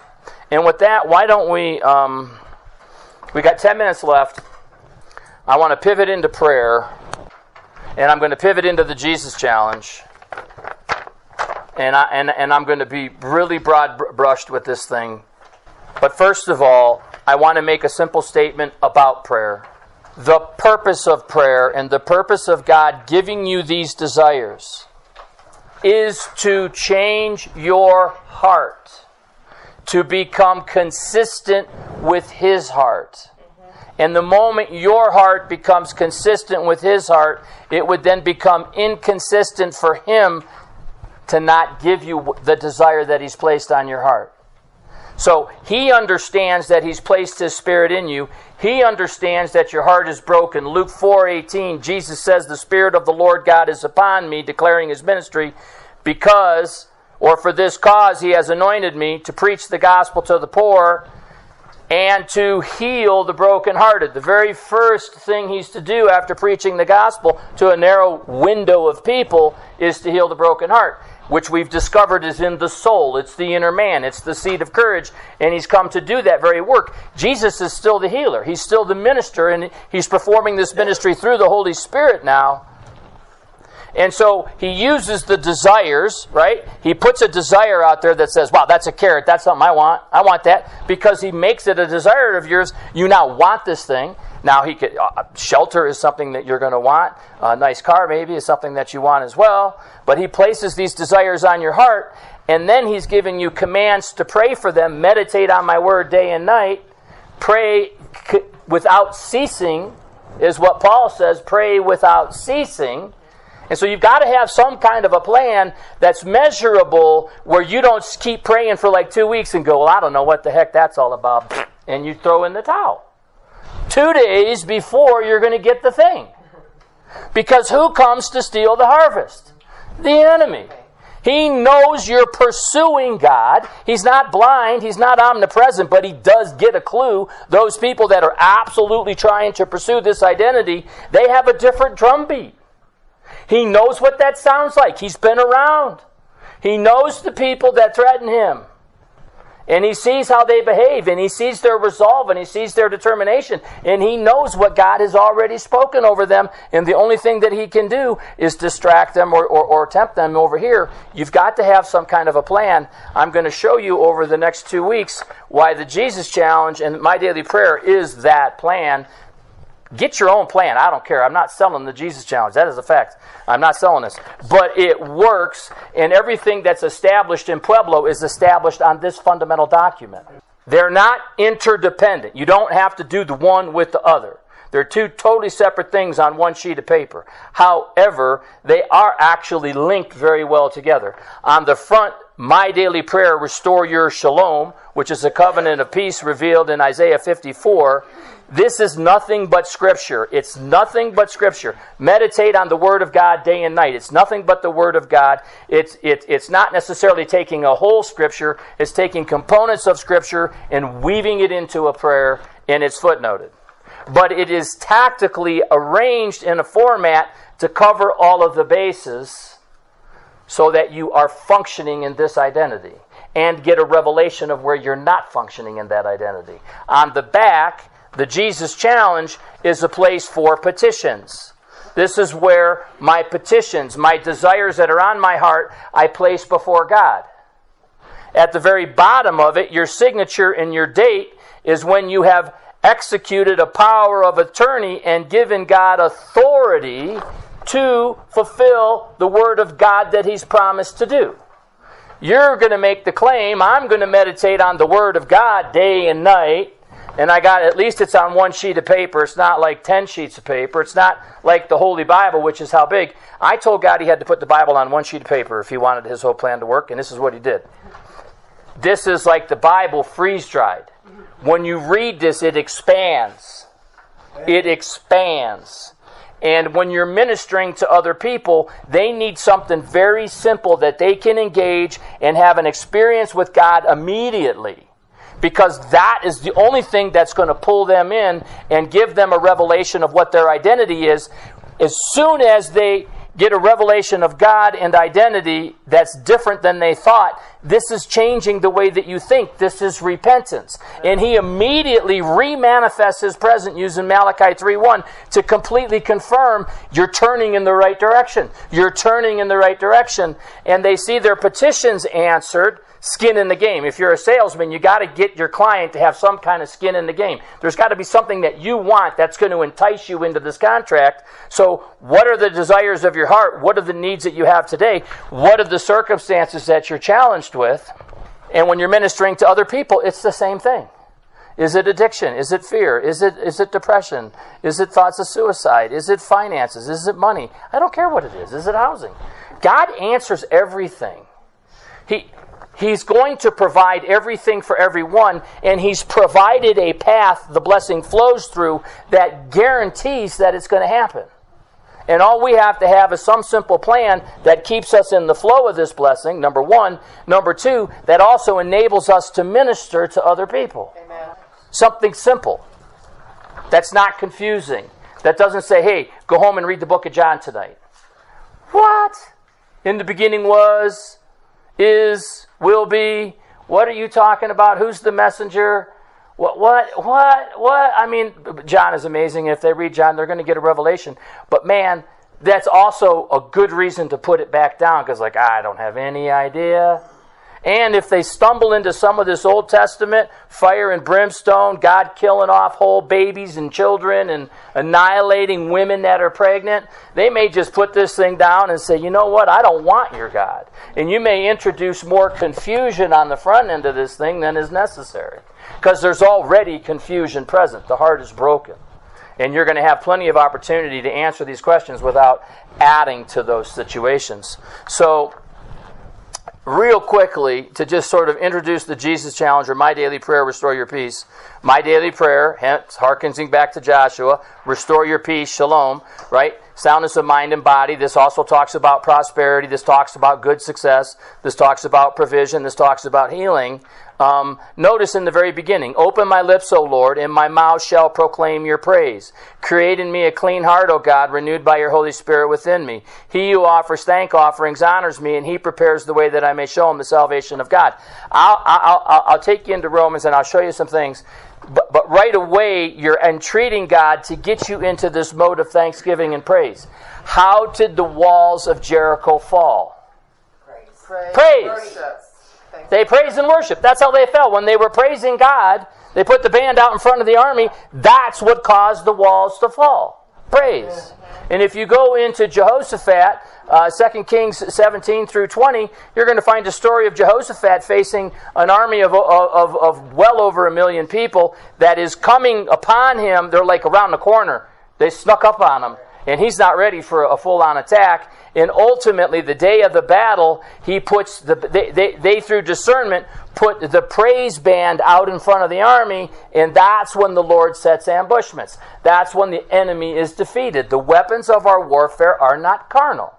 And with that, why don't we, um, we got 10 minutes left. I want to pivot into prayer, and I'm going to pivot into the Jesus challenge. And, I, and, and I'm going to be really broad brushed with this thing. But first of all, I want to make a simple statement about prayer the purpose of prayer and the purpose of God giving you these desires is to change your heart, to become consistent with His heart. And the moment your heart becomes consistent with His heart, it would then become inconsistent for Him to not give you the desire that He's placed on your heart. So he understands that he's placed his spirit in you. He understands that your heart is broken. Luke 4:18, Jesus says, "The spirit of the Lord God is upon me, declaring his ministry, because or for this cause he has anointed me to preach the gospel to the poor and to heal the brokenhearted." The very first thing he's to do after preaching the gospel to a narrow window of people is to heal the broken heart which we've discovered is in the soul. It's the inner man. It's the seed of courage. And he's come to do that very work. Jesus is still the healer. He's still the minister, and he's performing this ministry through the Holy Spirit now. And so he uses the desires, right? He puts a desire out there that says, wow, that's a carrot. That's something I want. I want that. Because he makes it a desire of yours. You now want this thing. Now he could uh, shelter is something that you're going to want. A nice car maybe is something that you want as well. But he places these desires on your heart, and then he's giving you commands to pray for them. Meditate on my word day and night. Pray without ceasing is what Paul says. Pray without ceasing. And so you've got to have some kind of a plan that's measurable where you don't keep praying for like two weeks and go, well, I don't know what the heck that's all about. And you throw in the towel two days before you're going to get the thing. Because who comes to steal the harvest? The enemy. He knows you're pursuing God. He's not blind, he's not omnipresent, but he does get a clue. Those people that are absolutely trying to pursue this identity, they have a different drumbeat. He knows what that sounds like. He's been around. He knows the people that threaten him. And he sees how they behave, and he sees their resolve, and he sees their determination, and he knows what God has already spoken over them. And the only thing that he can do is distract them or, or, or tempt them over here. You've got to have some kind of a plan. I'm going to show you over the next two weeks why the Jesus Challenge and my daily prayer is that plan Get your own plan. I don't care. I'm not selling the Jesus Challenge. That is a fact. I'm not selling this. But it works, and everything that's established in Pueblo is established on this fundamental document. They're not interdependent. You don't have to do the one with the other. They're two totally separate things on one sheet of paper. However, they are actually linked very well together. On the front, my daily prayer, restore your shalom, which is a covenant of peace revealed in Isaiah 54. This is nothing but Scripture. It's nothing but Scripture. Meditate on the Word of God day and night. It's nothing but the Word of God. It's, it, it's not necessarily taking a whole Scripture, it's taking components of Scripture and weaving it into a prayer, and it's footnoted but it is tactically arranged in a format to cover all of the bases so that you are functioning in this identity and get a revelation of where you're not functioning in that identity. On the back, the Jesus Challenge is a place for petitions. This is where my petitions, my desires that are on my heart, I place before God. At the very bottom of it, your signature and your date is when you have executed a power of attorney and given God authority to fulfill the word of God that He's promised to do. You're going to make the claim, I'm going to meditate on the word of God day and night. And I got at least it's on one sheet of paper. It's not like 10 sheets of paper. It's not like the Holy Bible, which is how big. I told God he had to put the Bible on one sheet of paper if he wanted his whole plan to work, and this is what he did. This is like the Bible freeze dried. When you read this, it expands. It expands. And when you're ministering to other people, they need something very simple that they can engage and have an experience with God immediately. Because that is the only thing that's going to pull them in and give them a revelation of what their identity is. As soon as they get a revelation of God and identity that's different than they thought, this is changing the way that you think. This is repentance. And he immediately remanifests his presence using Malachi 3:1 to completely confirm you're turning in the right direction. You're turning in the right direction. And they see their petitions answered skin in the game. If you're a salesman, you got to get your client to have some kind of skin in the game. There's got to be something that you want that's going to entice you into this contract. So, what are the desires of your heart? What are the needs that you have today? What are the circumstances that you're challenged with? And when you're ministering to other people, it's the same thing. Is it addiction? Is it fear? Is it is it depression? Is it thoughts of suicide? Is it finances? Is it money? I don't care what it is. Is it housing? God answers everything. He He's going to provide everything for everyone, and He's provided a path the blessing flows through that guarantees that it's going to happen. And all we have to have is some simple plan that keeps us in the flow of this blessing, number one. Number two, that also enables us to minister to other people. Amen. Something simple that's not confusing, that doesn't say, hey, go home and read the book of John tonight. What? In the beginning was, is, will be. What are you talking about? Who's the messenger? What, what, what, what? I mean, John is amazing. If they read John, they're going to get a revelation. But man, that's also a good reason to put it back down because, like, I don't have any idea. And if they stumble into some of this Old Testament, fire and brimstone, God killing off whole babies and children and annihilating women that are pregnant, they may just put this thing down and say, you know what, I don't want your God. And you may introduce more confusion on the front end of this thing than is necessary. Because there's already confusion present. The heart is broken. And you're going to have plenty of opportunity to answer these questions without adding to those situations. So, real quickly to just sort of introduce the Jesus challenge or my daily prayer, restore your peace. My daily prayer, hence harkening back to Joshua, restore your peace, shalom, right? Soundness of mind and body. This also talks about prosperity. This talks about good success. This talks about provision. This talks about healing. Um, notice in the very beginning, open my lips, O Lord, and my mouth shall proclaim your praise. Create in me a clean heart, O God, renewed by your Holy Spirit within me. He who offers thank offerings honors me, and he prepares the way that I may show him the salvation of God. I'll, I'll, I'll, I'll take you into Romans and I'll show you some things. But, but right away, you're entreating God to get you into this mode of thanksgiving and praise. How did the walls of Jericho fall? Praise. praise. praise. They praised and worshiped. That's how they felt. When they were praising God, They put the band out in front of the army. That's what caused the walls to fall. Praise. And if you go into Jehoshaphat, uh, 2 Kings 17 through 20, you're going to find a story of Jehoshaphat facing an army of, of, of well over a million people that is coming upon him. They're like around the corner. They snuck up on him and he's not ready for a full on attack. And ultimately, the day of the battle, he puts the they, they, they, through discernment put the praise band out in front of the army, and that's when the Lord sets ambushments. That's when the enemy is defeated. The weapons of our warfare are not carnal.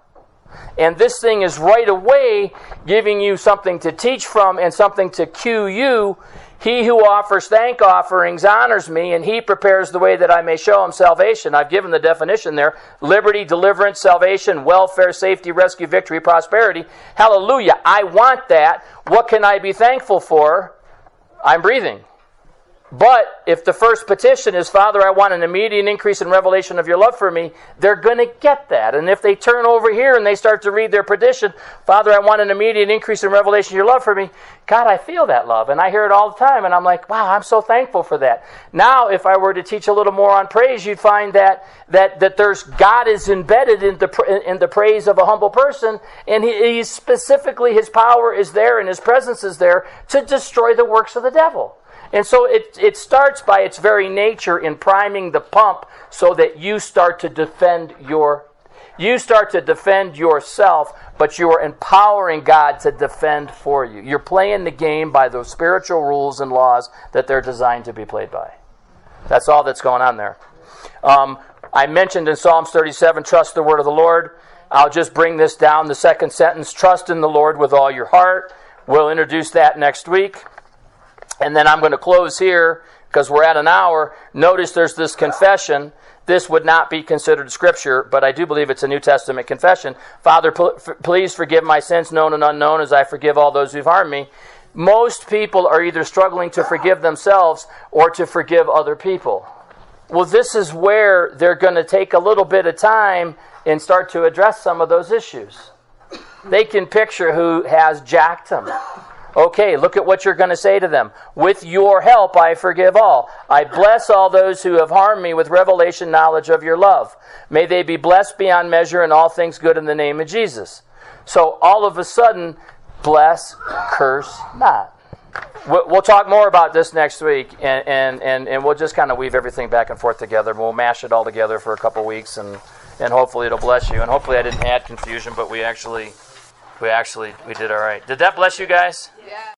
And this thing is right away giving you something to teach from and something to cue you he who offers thank offerings honors me, and he prepares the way that I may show him salvation. I've given the definition there liberty, deliverance, salvation, welfare, safety, rescue, victory, prosperity. Hallelujah. I want that. What can I be thankful for? I'm breathing. But if the first petition is, Father, I want an immediate increase in revelation of your love for me, they're going to get that. And if they turn over here and they start to read their petition, Father, I want an immediate increase in revelation of your love for me, God, I feel that love. And I hear it all the time. And I'm like, wow, I'm so thankful for that. Now, if I were to teach a little more on praise, you'd find that, that, that there's God is embedded in the, in the praise of a humble person. And he, he specifically, his power is there and his presence is there to destroy the works of the devil. And so it, it starts by its very nature in priming the pump so that you start to defend your you start to defend yourself, but you are empowering God to defend for you. You're playing the game by those spiritual rules and laws that they're designed to be played by. That's all that's going on there. Um, I mentioned in Psalms 37, trust the word of the Lord. I'll just bring this down. The second sentence, trust in the Lord with all your heart. We'll introduce that next week. And then I'm going to close here because we're at an hour. Notice there's this confession. This would not be considered scripture, but I do believe it's a New Testament confession. Father, please forgive my sins, known and unknown, as I forgive all those who've harmed me. Most people are either struggling to forgive themselves or to forgive other people. Well, this is where they're going to take a little bit of time and start to address some of those issues. They can picture who has jacked them Okay, look at what you're going to say to them. With your help, I forgive all. I bless all those who have harmed me with revelation knowledge of your love. May they be blessed beyond measure and all things good in the name of Jesus. So all of a sudden, bless, curse not. We'll talk more about this next week, and, and, and, and we'll just kind of weave everything back and forth together. We'll mash it all together for a couple weeks, and, and hopefully it'll bless you. And hopefully I didn't add confusion, but we actually we actually we did all right. Did that bless you guys? Yeah.